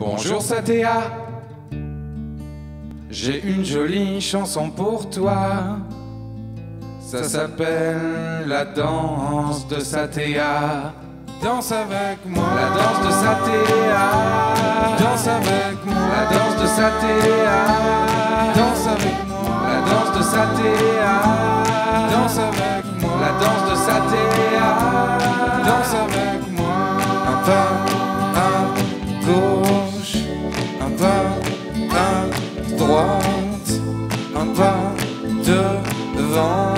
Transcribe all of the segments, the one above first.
Bonjour Satéa, j'ai une jolie chanson pour toi. Ça s'appelle la danse de Satéa. Danse avec moi, la danse de Satéa. Danse avec moi, la danse de Satéa. Danse avec moi, la danse de Satéa. Danse avec moi, la danse de Satéa. Danse avec moi, un pas un pas devant,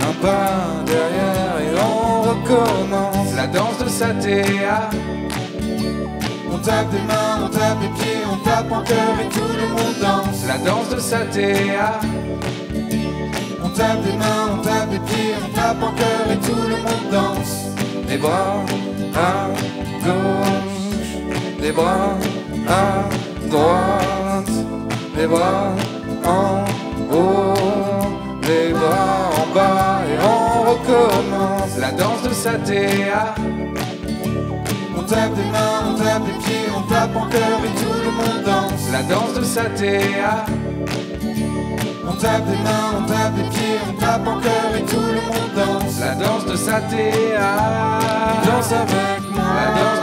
un pas derrière et on recommence la danse de Satéa. On tape des mains, on tape des pieds, on tape en cœur et tout le monde danse. La danse de Satéa. On tape des mains, on tape des pieds, on tape en cœur et tout le monde danse. Les bras à gauche, les bras à droite, les bras en haut, les bras en bas et on recommence la danse de Satéa. On tape des mains, on tape des pieds, on tape en cœur et tout le monde danse. La danse de Satéa. On tape des mains, on tape des pieds, on tape en cœur et tout le monde danse. La danse de Satéa. Danse avec moi, La danse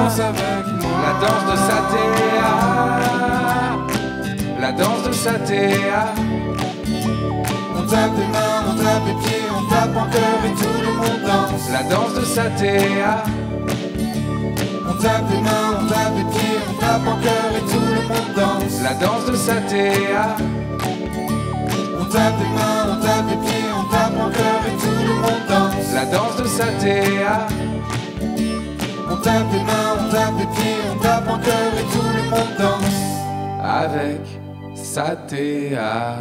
danse avec moi. La danse de Satéa. La danse de Satéa. On tape des mains, on tape des pieds, on tape en cœur et tout le monde danse. La danse de Satéa. On tape des mains, on tape des pieds, on tape en cœur et tout le monde danse. La danse de Satéa. On tape des mains, on tape des pieds, on tape en cœur et tout le monde danse. La danse de Satéa. On tape des mains, tape des pieds, on tape en cœur et tout le monde danse. Avec Satéa.